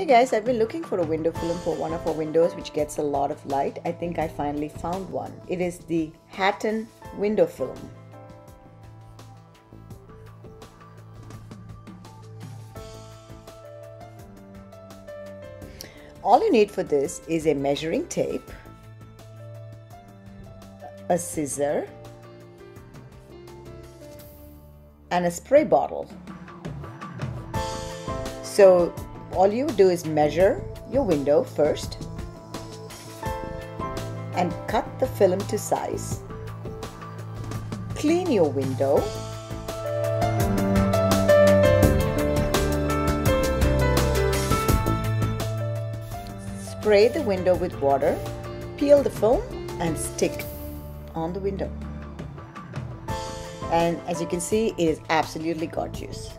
Hey guys, I've been looking for a window film for one of our windows which gets a lot of light. I think I finally found one. It is the Haton window film. All you need for this is a measuring tape, a scissor, and a spray bottle. So all you do is measure your window first and cut the film to size. Clean your window. Spray the window with water, peel the film and stick on the window. And as you can see, it is absolutely gorgeous.